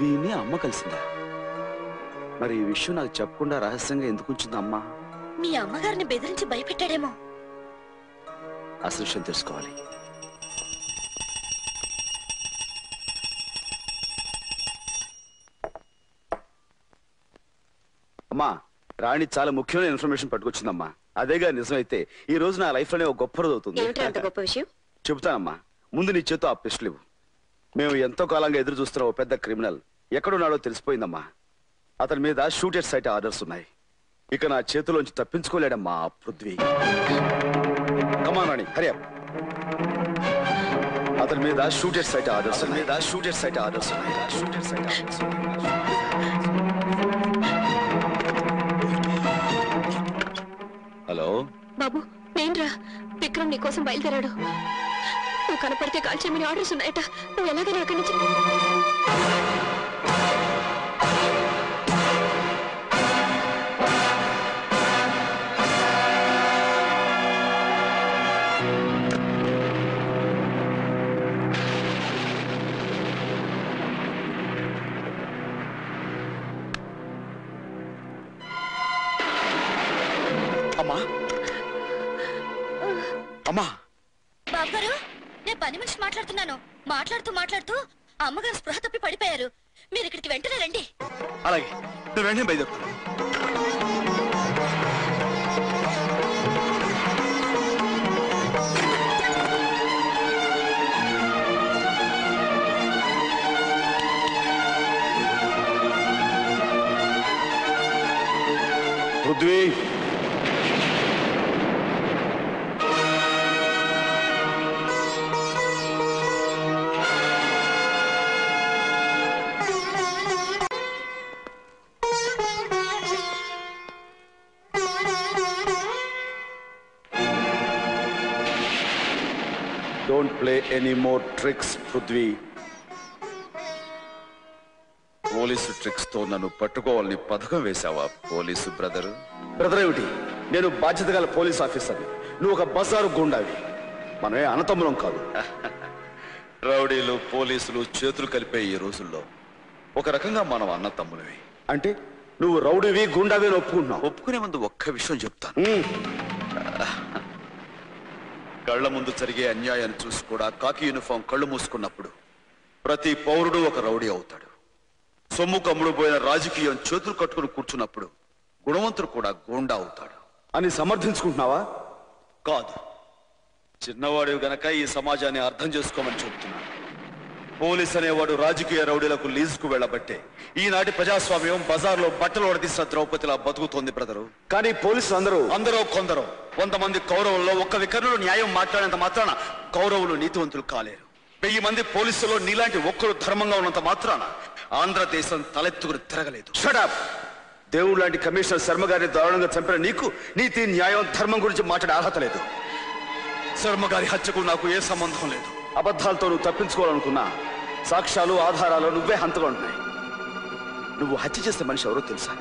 పృథ్వీని అమ్మ కలిసిందా? మరి ఈ విషయం నాకు చెప్పకుండా రహస్యంగా ఎందుకు ఉంచింది అమ్మ? మీ అమ్మగారిని బెదిరించి భయపెట్టాడేమో. అసలు విషయం తెలుసుకోవాలి. అమ్మా రాణి చాలా ముఖ్యమైన ఇన్ఫర్మేషన్ పట్టుకొచ్చిందమ్మా. అదేగా నిజమైతే ఈ రోజు నా లైఫ్లోనే ఒక గొప్ప రోజు అవుతుంది. గొప్ప విషయం? చెబుతానమ్మా ముందు నీ చేతో ఆ పిస్టల్ ఇవ్వు మేము ఎంతో కాలంగా ఎదురు చూస్తున్న ఓ పెద్ద క్రిమినల్. ఎక్కడున్నాడో తెలిసిపోయిందమ్మా. అతని మీద షూటెడ్ సైట్ ఆర్డర్స్ ఉన్నాయి. ఇక నా చేతిలోంచి తప్పించుకోలేడమ్మా పృథ్వీ. కమానాని హరి అతని మీద షూటెడ్ సైట్ ఆర్డర్స్ అతని మీద షూటెడ్ సైట్ ఆర్డర్స్ ఉన్నాయి. Shoot at sight orders hello? బాబు నేను రా విక్రమ్ నీకోసం బయలుదేరాడు. నువ్వు కనపడితే కాల్ చేయమని ఆర్డర్స్ ఉన్నాయట. నువ్వు ఎలాగైనా అక్కడి నుంచి అమ్మా. బాబు గారు నేను పని మనిషి మాట్లాడుతున్నాను. మాట్లాడుతూ మాట్లాడుతూ అమ్మగారు స్పృహ తప్పి పడిపోయారు. మీరు ఇక్కడికి వెంటనే రండి. అలాగే. నువ్వు వెంటనే బయలుదేరుతాను. Prithvi. Don't play any more tricks Prithvi police ట్రిక్స్తో నన్ను పట్టుకోవాలని పథకం వేశావా పోలీసు బ్రదర్ బ్రదర్ ఏమిటి? నేను బాధ్యత గల పోలీస్ ఆఫీసర్ నువ్వు ఒక బజారు గుండావి. మనమే అన్నతమ్ములం కాదు. రౌడీలు పోలీసులు చేతులు కలిపే ఈ రోజుల్లో ఒక రకంగా మనం అన్న తమ్ములవి అంటే నువ్వు రౌడీవి గుండావి అని ఒప్పుకుంటున్నావు. ఒప్పుకునే ముందు ఒక్క విషయం చెప్తాను. కళ్ళ ముందు జరిగే అన్యాయాన్ని చూసి కూడా కాకి యూనిఫామ్ కళ్ళు మూసుకున్నప్పుడు ప్రతి పౌరుడు ఒక రౌడీ అవుతాడు. సొమ్ము కమ్ముడు పోయిన రాజకీయం చేతులు కట్టుకుని కూర్చున్నప్పుడు గుణవంతుడు కూడా గూండా అవుతాడు. అని సమర్థించుకుంటున్నావా? కాదు. చిన్నవాడు గనక ఈ సమాజాన్ని అర్థం చేసుకోమని చెబుతున్నాను పోలీస్ అనేవాడు రాజకీయ రౌడీలకు లీజుకు వెళ్ళబట్టే. ఈనాటి ప్రజాస్వామ్యం బజార్లో బట్టలు ఒడదీసిన ద్రౌపదిలా బతుకుతోంది బ్రదరు. కానీ పోలీసులు అందరూ అందరూ కొందరు. కొంతమంది కౌరవుల్లో ఒక్క వికర్ణులు న్యాయం మాట్లాడినంత మాత్రాన కౌరవులు నీతివంతులు కాలేరు. వెయ్యి మంది పోలీసులో నీలాంటి ఒక్కరు ధర్మంగా ఉన్నంత మాత్రాన ఆంధ్రదేశం తలెత్తుకుని తిరగలేదు. షడప్ దేవుడు లాంటి కమిషనర్ శర్మ గారిని దారుణంగా చంపిన నీకు నీతి న్యాయం ధర్మం గురించి మాట్లాడే అర్హత లేదు. శర్మ గారి హత్యకు నాకు ఏ సంబంధం లేదు. అబద్ధాలతో నువ్వు తప్పించుకోవాలనుకున్నా సాక్ష్యాలు ఆధారాలు నువ్వే హంతగా ఉంటున్నాయి. నువ్వు హత్య చేసిన మనిషి ఎవరో తెలుసా?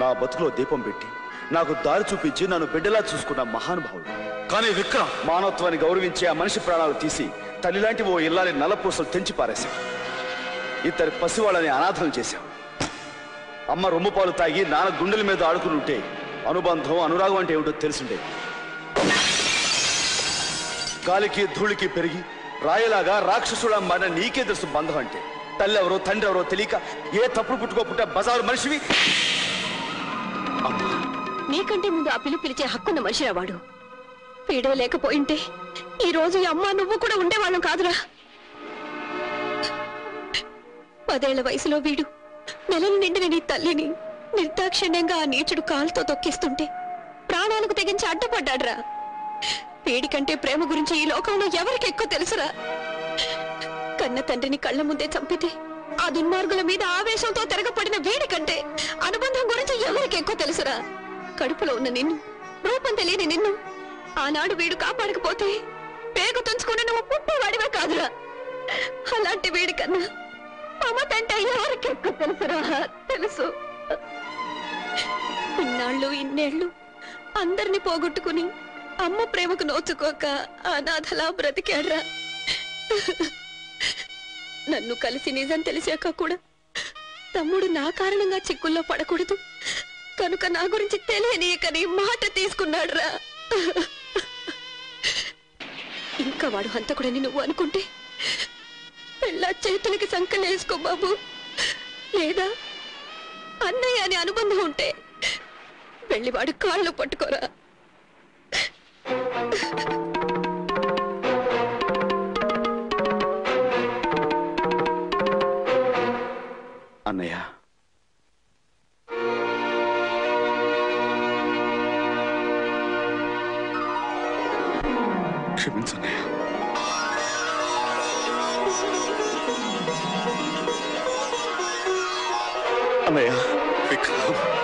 నా బతుకులో దీపం పెట్టి నాకు దారి చూపించి నన్ను బిడ్డలా చూసుకున్న మహానుభావుడు. కానీ విక్రమ్! మానవత్వాన్ని గౌరవించి ఆ మనిషి ప్రాణాలు తీసి తల్లిలాంటి ఓ ఇల్లాలి నల్లపూసలు తెంచి పారేశావు. ఇద్దరి పసివాళ్ళని అనాథం చేశావు. అమ్మ రొమ్ము పాలు తాగి నాన్న గుండెల మీద ఆడుకుని ఉంటే అనుబంధం అనురాగం అంటే ఏమిటో తెలుసుండేది గాలికి ధూళికి పెరిగి రాయలాగా రాక్షసుడా మన నీకే తెలుసు బంధం అంటే. తల్లి ఎవరో తండ్రి ఎవరో తెలియక ఏ తప్పుడు పుట్టుకోకుండా పుట్ట బజారు మనిషివి. నీకంటే ముందు ఆ పిలు పిలిచే హక్కున్న మనిషిరా వాడు. పీడే లేకపోయింటే ఈ రోజు ఈ అమ్మ నువ్వు కూడా ఉండేవాళ్ళం కాదురా. పదేళ్ళ వయసులో వీడు నెలలు నిండిన నీ తల్లిని నిర్దాక్షిణ్యంగా ఆ నీచుడు కాలుతో తొక్కిస్తుంటే ప్రాణాలకు తెగించి అడ్డపడ్డాడ్రా. వీడికంటే ప్రేమ గురించి ఈ లోకంలో ఎవరికి ఎక్కువ తెలుసురా? కన్న తండ్రిని కళ్ళ ముందే చంపితే ఆ దుర్మార్గుల మీద ఆవేశంతో తిరగబడిన వీడికంటే అనుబంధం గురించి ఎవరికి ఎక్కువ తెలుసురా? కడుపులో ఉన్న నిన్ను రూపం తెలియని నిన్ను ఆనాడు వీడు కాపాడకపోతే పేగు తుంచుకున్న నువ్వు పుట్టేవాడివే కాదురా. అలాంటి వీడి కన్నా మమతంటే ఎవరికి ఎక్కువ తెలుసురా? తెలుసు. ఇన్నాళ్ళు ఇన్నేళ్ళు అందరిని పోగొట్టుకుని అమ్మ ప్రేమకు నోచుకోక అనాథలా బ్రతికాడ్రా. నన్ను కలిసి నిజం తెలిసాక కూడా తమ్ముడు నా కారణంగా చిక్కుల్లో పడకూడదు. కనుక నా గురించి తెలియనీయకని మాట తీసుకున్నాడురా. ఇంకా వాడు హంతకుడని నువ్వు అనుకుంటే పెళ్ళ చేతులకి సంకలేసుకో బాబు. లేదా అన్నయ్య అని అనుబంధం ఉంటే వెళ్ళి వాడు కాళ్ళు పట్టుకోరా. అన్నయ్య. క్షమించన్నయ్య. అన్నయ్య విక్రమ్